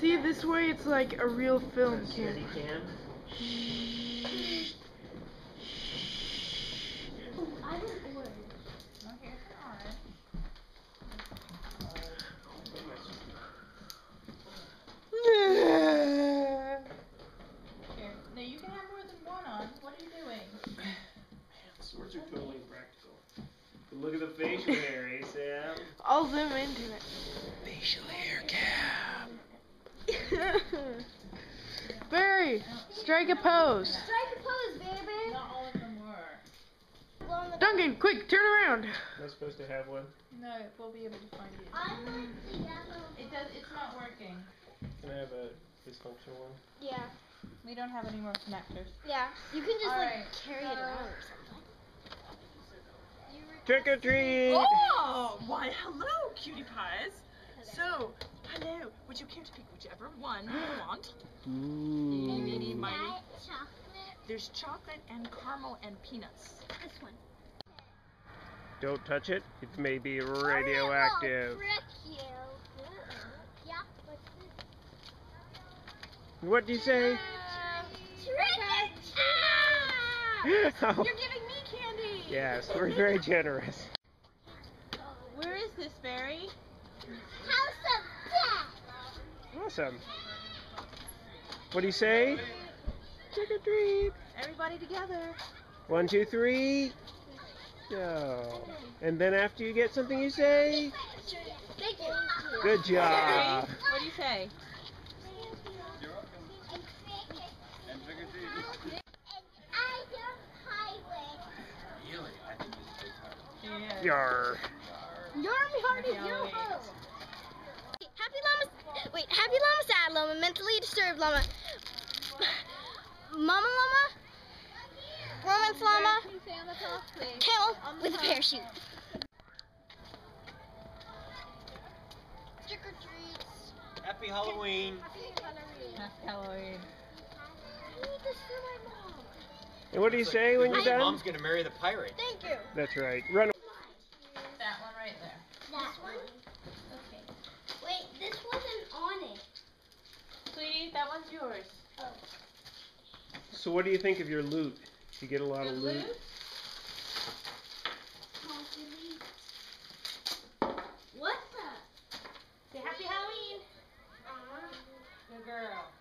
See, this way it's like a real film Steady camera. cam. I was ordered. Here's an orange. Here. No, you can have more than one on. What are you doing? Man, swords are totally impractical. Look at the facial hair, eh, Sam? I'll zoom into it. Facial hair cam. Berry, strike a pose. Strike a pose, baby. Not all of them were. Blow on the Duncan, quick, turn around. Am I supposed to have one? No, we'll be able to find it. I want the yellow. It does. It's not working. Can I have a dysfunctional one? Yeah. We don't have any more connectors. Yeah. You can just All like right, carry so- it uh, around or something. Trick or treat! Oh, why hello, cutie pies. So, hello. Would you care to pick whichever one you want? Ooh. Meeny, miny. Diet chocolate. There's chocolate and caramel and peanuts. This one. Don't touch it. It may be Oh, radioactive. frick you. Uh-uh. Yeah. What's? What do you say? Trick or treat! Oh, You're giving me candy. yes, we're very generous. Where is this fairy? House of Death. Awesome. What do you say? Trick or treat. Everybody together. One, two, three. Go. And then after you get something, you say, Thank you. "Good job." What do you say? And I don't highway. Yeah. Yar. Your heart is your Yay. home. Happy llama. Wait, happy llama, sad llama, mentally disturbed llama, mama llama, romance llama, Can you say on the top, please? camel with a parachute. Trick or treats. Happy Halloween. Happy Halloween. Happy Halloween. I need this for my mom. And what do you say when you're done? Mom's gonna marry the pirate. Thank you. That's right. Run. That one's yours. Oh. So what do you think of your loot? Did you get a lot Your of loot? loot? What the? Say happy Halloween. Uh -huh. Good girl.